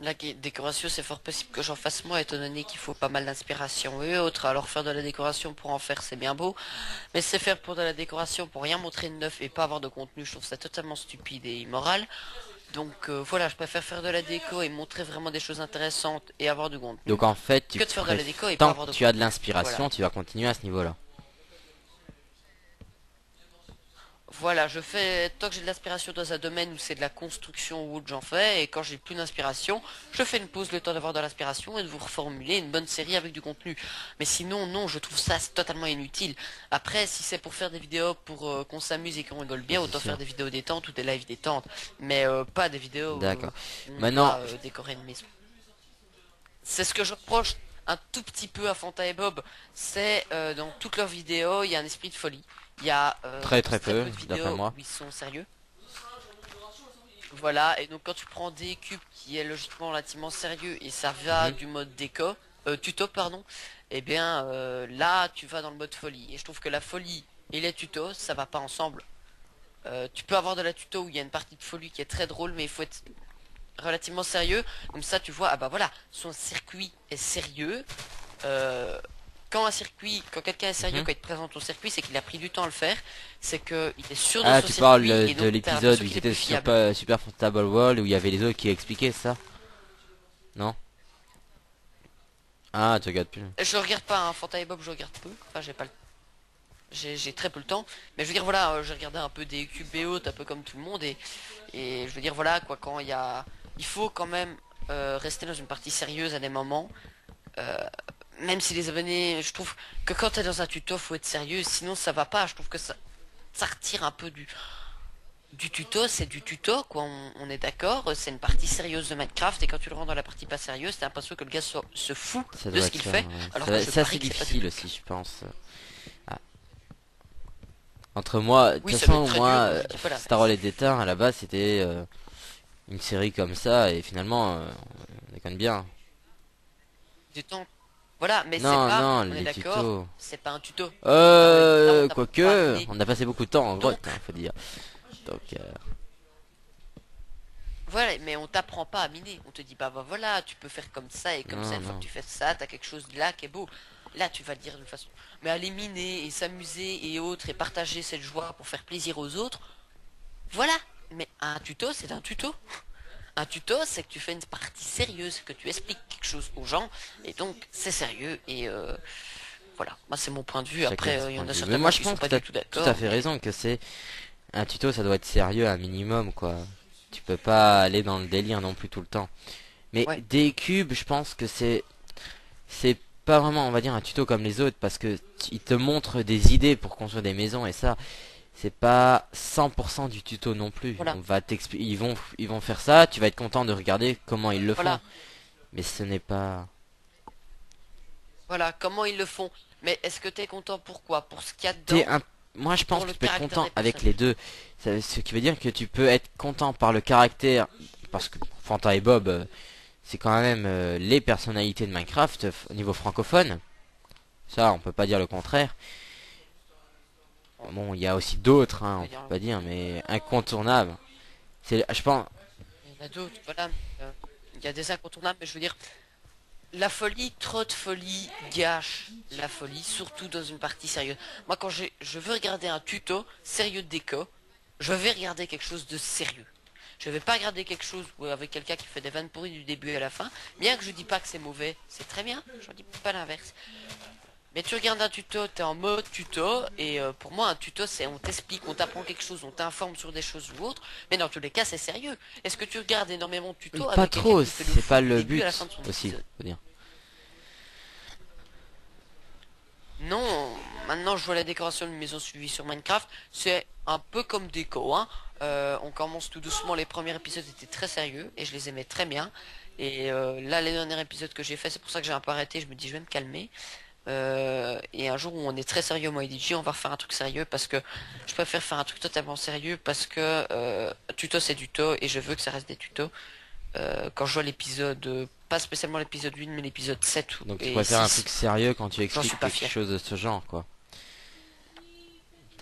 La décoration, c'est fort possible que j'en fasse moi, étant donné qu'il faut pas mal d'inspiration et autres. Alors faire de la décoration pour en faire, c'est bien beau. Mais c'est faire pour de la décoration pour rien montrer de neuf et pas avoir de contenu, je trouve ça totalement stupide et immoral. Donc euh, voilà, je préfère faire de la déco et montrer vraiment des choses intéressantes et avoir du contenu. donc en fait tu Que de faire de la déco et pas avoir de tu as de l'inspiration Voilà. tu vas continuer à ce niveau là Voilà, je fais tant que j'ai de l'inspiration dans un domaine où c'est de la construction ou autre, j'en fais. Et quand j'ai plus d'inspiration, je fais une pause le temps d'avoir de l'inspiration et de vous reformuler une bonne série avec du contenu. Mais sinon, non, je trouve ça totalement inutile. Après, si c'est pour faire des vidéos pour euh, qu'on s'amuse et qu'on rigole bien, autant faire des vidéos détente ou des lives détente. Mais euh, pas des vidéos où, D'accord. Maintenant- va, euh, décorer une maison. C'est ce que je reproche un tout petit peu à Fanta et Bob. C'est euh, dans toutes leurs vidéos, il y a un esprit de folie. Il y a euh, Très, très peu, de d'après vidéos moi. où ils sont sérieux. Voilà, et donc quand tu prends des cubes qui est logiquement relativement sérieux et ça va Mhm. du mode déco, euh, tuto pardon, et bien euh, là tu vas dans le mode folie. Et je trouve que la folie et les tutos, ça va pas ensemble. Euh, tu peux avoir de la tuto où il y a une partie de folie qui est très drôle, mais il faut être relativement sérieux. Comme ça tu vois, ah bah voilà, son circuit est sérieux. Quand un circuit, quand quelqu'un est sérieux, Mhm. quand il te présente au circuit, c'est qu'il a pris du temps à le faire, c'est que il est sûr de Ah, son tu circuit. parles et euh, donc de l'épisode où qu'il fiable. pa- Super Portable World où il y avait les autres qui expliquaient ça Non? Ah, tu regardes plus. Je regarde pas un Fanta et Bob, je regarde peu. Enfin, j'ai pas le... J'ai j'ai très peu le temps. Mais je veux dire, voilà, euh, j'ai regardé un peu des cubes et autres, un peu comme tout le monde. Et, et je veux dire, voilà, quoi, quand il y a... Il faut quand même euh, rester dans une partie sérieuse à des moments. euh, même si les abonnés, je trouve que quand t'es dans un tuto, faut être sérieux, sinon ça va pas. Je trouve que ça, ça retire un peu du, du tuto, c'est du tuto, quoi. On, est d'accord. C'est une partie sérieuse de Minecraft, et quand tu le rends dans la partie pas sérieuse, t'as l'impression que le gars se, se fout de ce qu'il fait. Alors ça, c'est difficile aussi, je pense. Ah. Entre moi, de toute façon, moi, Star Wars et Déteint, à la base, c'était euh, une série comme ça, et finalement, euh, on déconne bien. Voilà, mais c'est pas, non, on est d'accord, c'est pas un tuto. Euh, quoique, on a passé beaucoup de temps en grotte, hein, faut dire. Donc, euh... Voilà, mais on t'apprend pas à miner. On te dit pas, bah voilà, tu peux faire comme ça et comme ça. Une fois que tu fais ça, t'as quelque chose là qui est beau. Là, tu vas dire de façon. Mais aller miner et s'amuser et autres et partager cette joie pour faire plaisir aux autres, voilà. Mais un tuto, c'est un tuto. Un tuto, c'est que tu fais une partie sérieuse, que tu expliques quelque chose aux gens, et donc c'est sérieux, et euh, voilà. Moi, c'est mon point de vue. Après, euh, il y en a certains moi, je pense que tu as tout, tout à fait raison, que c'est un tuto, ça doit être sérieux un minimum, quoi. Tu peux pas aller dans le délire non plus tout le temps. Mais des cubes, je pense que c'est c'est pas vraiment, on va dire, un tuto comme les autres, parce que il te montre des idées pour construire des maisons, et ça, c'est pas 100% du tuto non plus. On va ils vont ils vont faire ça, tu vas être content de regarder comment ils le font. Mais ce n'est pas Voilà, comment ils le font. Mais est-ce que tu es content pourquoi Pour ce qu'il y a dedans? Moi je pense que tu peux être content avec les deux. ce qui veut dire que tu peux être content par le caractère parce que Fanta et Bob euh, c'est quand même euh, les personnalités de Minecraft au niveau francophone. Ça, on peut pas dire le contraire. Bon, il y a aussi d'autres, hein, on peut pas dire, mais incontournables. C'est, je pense. Il y en a d'autres, voilà. Euh, il y a des incontournables, mais je veux dire, la folie, trop de folie gâche la folie, surtout dans une partie sérieuse. Moi, quand je veux regarder un tuto sérieux de déco, je vais regarder quelque chose de sérieux. Je vais pas regarder quelque chose avec quelqu'un qui fait des vannes pourries du début à la fin. Bien que je dis pas que c'est mauvais, c'est très bien. Je dis pas l'inverse. Mais tu regardes un tuto, t'es en mode tuto, et euh, pour moi un tuto c'est on t'explique, on t'apprend quelque chose, on t'informe sur des choses ou autres, mais dans tous les cas c'est sérieux. Est-ce que tu regardes énormément de tutos Pas trop, c'est pas le but aussi, faut dire. Non, maintenant je vois la décoration d'une maison suivie sur Minecraft, c'est un peu comme déco, hein. Euh, on commence tout doucement, les premiers épisodes étaient très sérieux, et je les aimais très bien. Et euh, là, les derniers épisodes que j'ai fait, c'est pour ça que j'ai un peu arrêté, je me dis je vais me calmer. Euh, et un jour où on est très sérieux moi et DJ, on va refaire un truc sérieux parce que je préfère faire un truc totalement sérieux parce que euh, tuto c'est du tuto et je veux que ça reste des tutos. Euh, quand je vois l'épisode, pas spécialement l'épisode 8 mais l'épisode 7 Donc tu préfères un truc sérieux quand tu expliques quelque chose de ce genre quoi.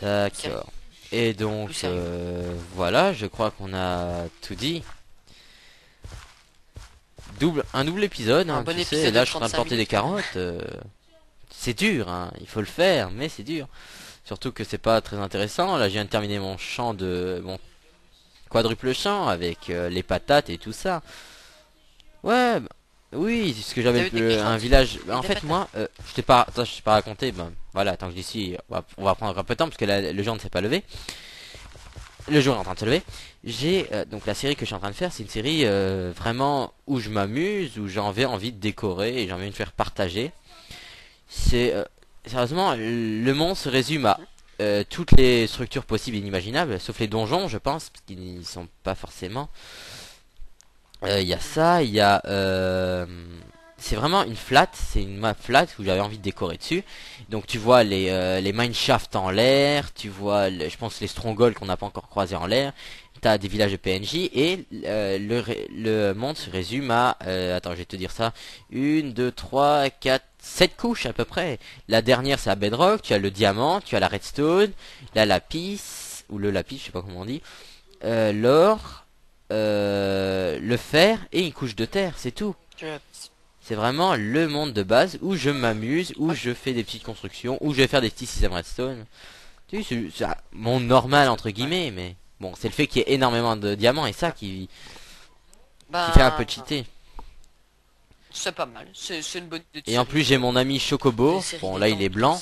D'accord. Et donc voilà, je crois qu'on a tout dit. Double, un double épisode, hein, tu sais, là je suis en train de porter des carottes c'est dur, hein. il faut le faire, mais c'est dur. Surtout que c'est pas très intéressant. Là, je viens de terminer mon champ de mon quadruple champ avec euh, les patates et tout ça. Ouais, bah, oui, ce que j'avais un village. Bah, en fait, moi, euh, je t'ai pas, je t'ai pas raconté. Ben voilà, tant que j'y on va, prendre un peu de temps parce que le jour ne s'est pas levé. Le jour est en train de se lever. J'ai euh, donc la série que je suis en train de faire, c'est une série vraiment où je m'amuse, où j'avais envie de décorer et j'ai envie de faire partager c'est euh, sérieusement le monde se résume à euh, toutes les structures possibles et inimaginables, sauf les donjons, je pense, parce qu'ils n'y sont pas forcément. Euh, il y a ça, il y a c'est vraiment une flat, c'est une map flat où j'avais envie de décorer dessus. Donc tu vois les les mineshafts en l'air, tu vois je pense les strongholds qu'on n'a pas encore croisés en l'air. T'as des villages de PNJ et le, le monde se résume à attends je vais te dire ça une deux trois quatre 7 couches à peu près. La dernière c'est la bedrock, tu as le diamant, tu as la redstone, la lapis, ou le lapis, je sais pas comment on dit, euh, l'or, euh, le fer et une couche de terre, c'est tout. C'est vraiment le monde de base où je m'amuse, où je fais des petites constructions, où je vais faire des petits systèmes redstone. Tu sais, c'est mon normal entre guillemets, mais bon, c'est le fait qu'il y ait énormément de diamants et ça qui, qui fait un peu cheater. C'est pas mal, c'est une bonne Et en plus j'ai mon ami Chocobo, bon là il est blanc,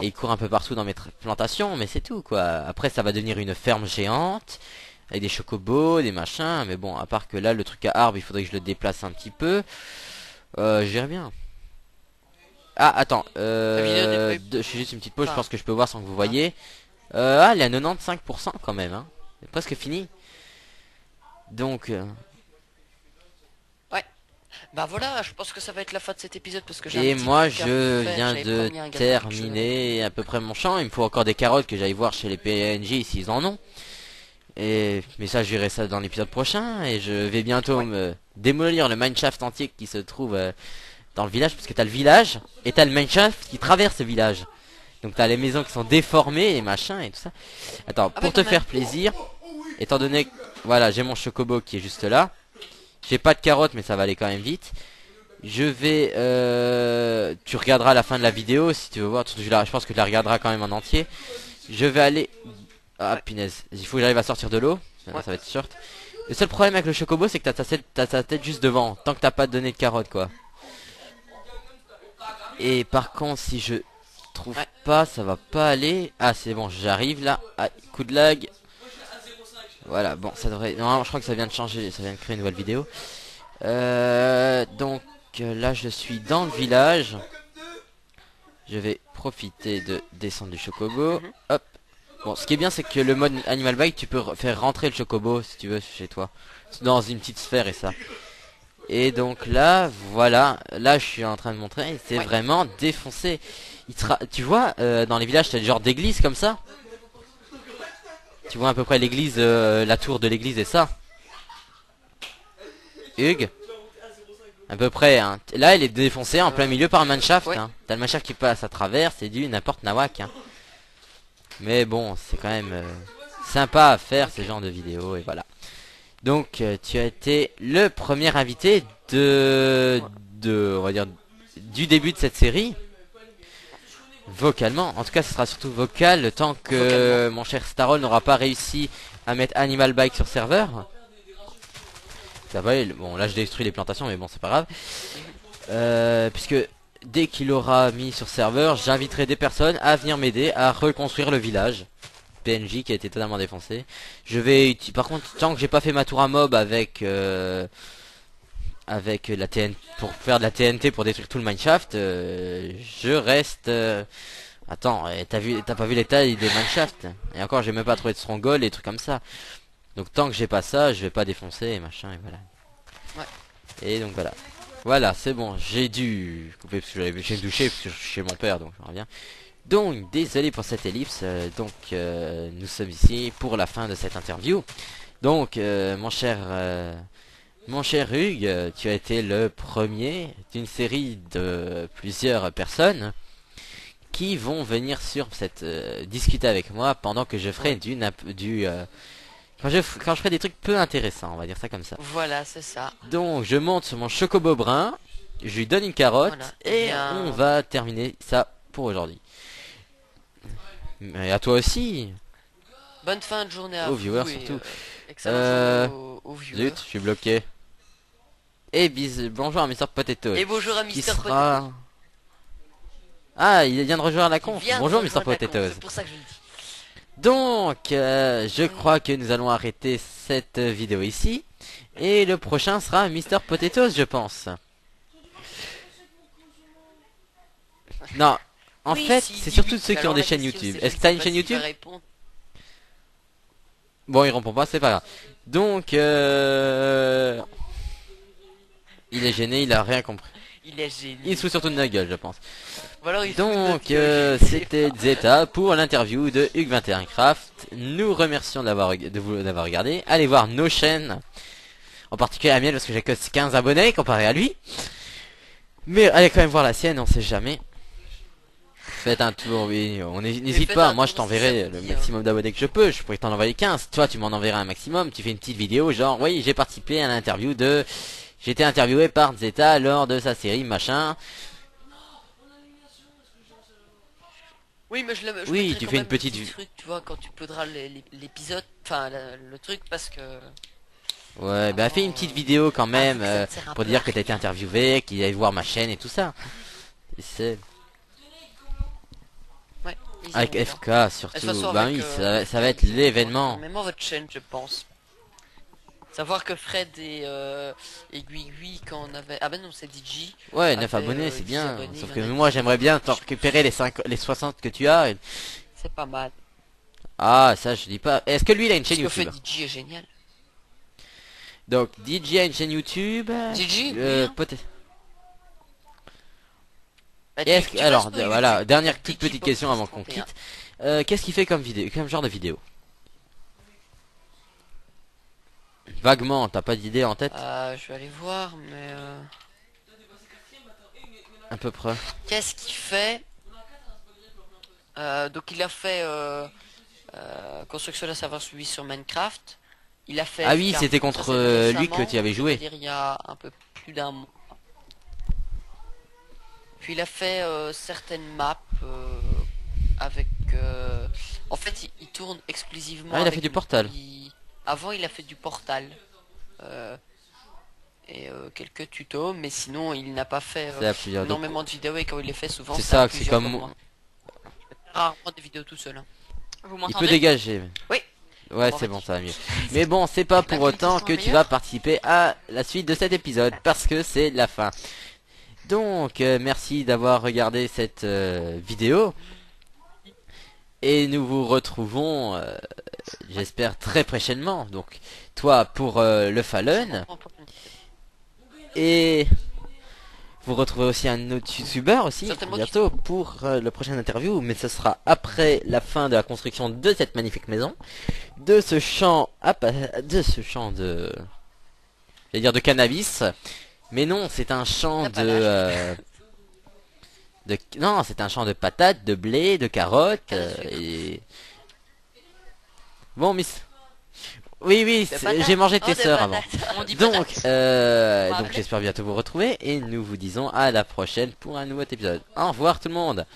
et il court un peu partout dans mes plantations, mais c'est tout quoi. Après ça va devenir une ferme géante, avec des chocobos, des machins, mais bon, à part que là le truc à arbre il faudrait que je le déplace un petit peu. Euh, je bien. Ah, attends. Euh, je fais juste une petite pause, je pense que je peux voir sans que vous voyez. Euh, ah, elle est à 95% quand même. Hein. C'est presque fini. Donc, euh, Bah voilà, je pense que ça va être la fin de cet épisode parce que j'ai et moi je viens de terminer à peu près mon champ. Il me faut encore des carottes que j'aille voir chez les PNJ s'ils en ont. Et mais ça, je verrai ça dans l'épisode prochain. Et je vais bientôt Ouais. me démolir le mineshaft entier qui se trouve euh, dans le village, parce que t'as le village et t'as le mineshaft qui traverse le village. Donc t'as les maisons qui sont déformées et machin et tout ça. Attends, Ah pour ouais, te faire plaisir, étant donné que voilà, j'ai mon chocobo qui est juste là. J'ai pas de carottes, mais ça va aller quand même vite. Je vais, euh, tu regarderas la fin de la vidéo si tu veux voir. Je, la- je pense que tu la regarderas quand même en entier. Je vais aller. Ah punaise, il faut que j'arrive à sortir de l'eau. Ouais. Ça va être short. Le seul problème avec le chocobo, c'est que t'as ta, tête- t'as ta tête juste devant. Tant que t'as pas donné de carottes, quoi. Et par contre, si je trouve Ouais. pas, ça va pas aller. Ah, c'est bon, j'arrive là. Ah, coup de lag. Voilà, bon, ça devrait. Non, je crois que ça vient de changer, ça vient de créer une nouvelle vidéo. Euh, donc euh, là, je suis dans le village. Je vais profiter de descendre du chocobo. Mhm. Hop. Bon, ce qui est bien, c'est que le mode Animal Bike, tu peux re- faire rentrer le chocobo si tu veux chez toi, dans une petite sphère et ça. Et donc là, voilà, là, je suis en train de montrer, c'est Ouais. vraiment défoncé. Il tra- Tu vois, euh, dans les villages, t'as des genres d'églises comme ça? Tu vois à peu près l'église, euh, la tour de l'église et ça. Hugues À peu près, hein. Là, elle est défoncée en plein milieu par un manshaft. Ouais. Hein. T'as le manshaft qui passe à travers, c'est du n'importe nawak. Hein. Mais bon, c'est quand même euh, sympa à faire ce genre de vidéos et voilà. Donc, euh, tu as été le premier invité de, de, on va dire, du début de cette série. Vocalement. En tout cas, ce sera surtout vocal temps que Vocalement. mon cher Starol n'aura pas réussi à mettre Animal Bike sur serveur. Ça va, bon là je détruis les plantations mais bon c'est pas grave. Euh, puisque dès qu'il aura mis sur serveur, j'inviterai des personnes à venir m'aider à reconstruire le village. PNJ qui a été totalement défoncé. Je vais par contre tant que j'ai pas fait ma tour à mob avec euh, avec la TNT pour faire de la TNT pour détruire tout le mineshaft, euh, je reste euh, Attends, t'as vu t'as pas vu les tailles des mineshaft? Et encore j'ai même pas trouvé de stronghold et des trucs comme ça. Donc tant que j'ai pas ça, je vais pas défoncer et machin et voilà. Ouais. Et donc voilà. Voilà, c'est bon, j'ai dû couper parce que j'avais j'ai douché parce que je suis chez mon père donc je reviens. Donc désolé pour cette ellipse, euh, donc euh, nous sommes ici pour la fin de cette interview. Donc euh, mon cher mon cher Hugues, tu as été le premier d'une série de plusieurs personnes qui vont venir sur cette euh, discuter avec moi pendant que je ferai du nap- du euh, quand je f- quand je ferai des trucs peu intéressants, on va dire ça comme ça. Voilà, c'est ça. Donc je monte sur mon chocobo brun, je lui donne une carotte Voilà. et Bien. on va terminer ça pour aujourd'hui. Mais à toi aussi. Bonne fin de journée à Aux vous. viewers, et, surtout. euh, Euh, journée aux, aux viewers. Zut, je suis bloqué. Et bis bonjour à Mr Potato. Et bonjour à qui Mister sera Ah, il vient de rejoindre la Potato. conf. Bonjour C'est pour ça que je le dis. Donc, euh, je crois que nous allons arrêter cette vidéo ici. Et le prochain sera Mr Potatoes, je pense. Non, en Oui, fait, si, c'est surtout oui. ceux qui ont des chaînes YouTube. Est-ce que t'as une chaîne YouTube. Bon, il répond pas, c'est pas grave. Donc, euh... il est gêné, il a rien compris. Il est génial. Il se fout surtout de la gueule, je pense. Il Donc, euh, c'était Zeta pour l'interview de Hugues21Craft. Nous remercions d'avoir de vous d'avoir regardé. Allez voir nos chaînes, en particulier la mienne parce que j'ai que 15 abonnés comparé à lui. Mais allez quand même voir la sienne, on sait jamais. Faites un tour, oui. On n'hé- n'hésite pas. Moi, je t'enverrai le dit, hein. maximum d'abonnés que je peux. Je pourrais t'en envoyer 15. Toi, tu m'en enverras un maximum. Tu fais une petite vidéo, genre, oui, j'ai participé à l'interview de. J'ai été interviewé par Zeta lors de sa série machin. Oui, mais je le je Oui, tu fais une même petite vue. tu vois, quand tu l'é- l'épisode, enfin le, le truc, parce que. Ouais, bah fais une petite vidéo quand même Ah, ça euh, pour dire que t'as été interviewé, qu'il aille voir ma chaîne et tout ça. C'est Ouais. avec FK surtout. Toute façon, Bah avec, oui, euh, ça, va- ça va être l'événement. Même votre chaîne, je pense. Savoir que Fred et, euh, et Gui Gui, quand on avait... Ah ben non, c'est DJ. Ouais, Ah, 9 fait, abonnés, euh, c'est 10 bien. abonnés, Sauf que moi, 10. j'aimerais bien t'en récupérer les 5, les 60 que tu as. et- C'est pas mal. Ah, ça, je dis pas. Est-ce que lui, il a une chaîne Ce que YouTube DJ est génial. Donc, DJ a une chaîne YouTube. DJ, euh, oui, hein. peut-être. Bah, alors, YouTube, voilà, dernière toute petite question avant qu'on 31. quitte. Euh, Qu'est-ce qu'il fait comme vidéo, comme genre de vidéo? Vaguement, t'as pas d'idée en tête Euh, je vais aller voir, mais... euh, À peu près. Qu'est-ce qu'il fait? Euh, Donc il a fait euh, euh, construction de la savoir suivi sur Minecraft. Il a fait. Ah oui, c'était contre lui que tu avais joué. il y a un peu plus d'un mois. Puis il a fait certaines maps avec. euh, En fait, il, il tourne exclusivement. Ah, il a fait du Portal. il- Avant, il a fait du Portal. Euh, Et euh, quelques tutos, mais sinon, il n'a pas fait euh, énormément de vidéos et quand il les fait souvent C'est c'est ça, c'est comme- moi. Rarement des vidéos tout seul hein. Vous il m'entendez? peut dégager. Oui. Ouais, Bon, c'est vas-y. bon, ça va mieux. Mais bon, c'est pas pour La autant que tu vas participer à la suite de cet épisode, parce que c'est la fin. Donc, euh, merci d'avoir regardé cette euh, vidéo. Et nous vous retrouvons, euh, j'espère, très prochainement. Donc, toi pour euh, le Fallen. Et vous retrouvez aussi un autre youtubeur aussi bientôt pour euh, le prochain interview, mais ce sera après la fin de la construction de cette magnifique maison, de ce champ, à de ce champ de, j'allais dire de cannabis, mais non, c'est un champ de, euh, <laughs> de, non, c'est un champ de patates, de blé, de carottes à euh, et bon, Miss. Oui, oui, j'ai mangé Oh, tes des sœurs avant. patates. On dit Donc, euh, donc j'espère bientôt vous retrouver et nous vous disons à la prochaine pour un nouveau épisode. Au revoir tout le monde.